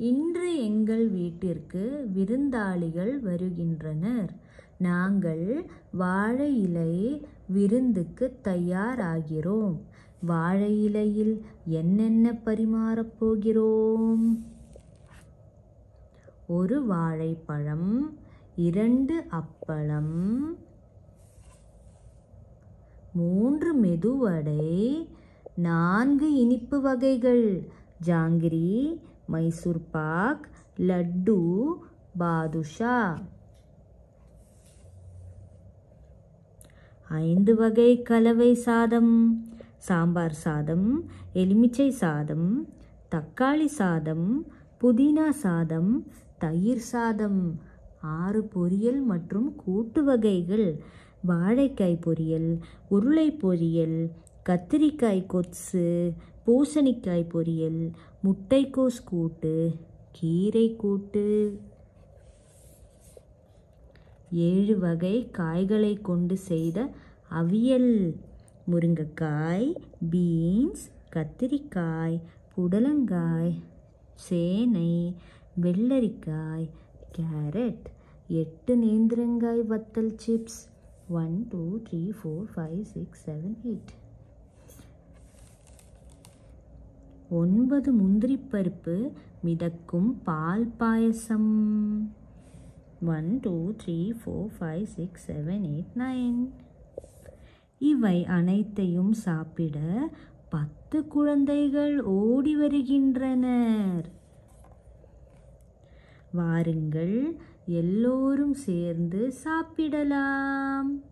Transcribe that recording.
இன்று எங்கள் வீட்டிற்கு விருந்தாளிகள் வருகின்றனர். நாங்கள் வாழை இலை விருந்துக்கு தயாராகிறோம். வாழை இலையில் என்னென்ன பரிமாறப் போகிறோம்? ஒரு வாழைப்பழம் இரண்டு அப்பளம் மூன்று மெதுவடை நான்கு இனிப்பு வகைகள். ஜாங்கிரி மைசூர் பாக் லட்டு பாதுஷா ஐந்து வகை கலவை சாதம். சாம்பார் சாதம் எலுமிச்சை சாதம் தக்காளி சாதம் புதினா சாதம் தயிர் சாதம். ஆறு பொரியல் மற்றும் கூட்டு வகைகள். வாழைக்காய் பொரியல் உருளை பொரியல் கத்திரிக்காய் கொத்து பூசணிக்காய் பொரியல் முட்டைக்கோஸ் கூட்டு கீரை கூட்டு. ஏழு வகை காய்களை கொண்டு செய்த அவியல். முருங்கைக்காய் பீன்ஸ் கத்திரிக்காய் புடலங்காய் சேனை வெள்ளரிக்காய் கேரட் எட்டு நேந்திரங்காய் வத்தல் chips. One two three four five six seven eight. ஒன்பது முந்திரி பருப்பு மிதக்கும் பால் பாயசம். One two three four five six seven eight nine இவை அனைத்தையும் சாப்பிட பத்து குழந்தைகள் ஓடி வருகின்றனர். வாருங்கள் எல்லோரும் சேர்ந்து சாப்பிடலாம்.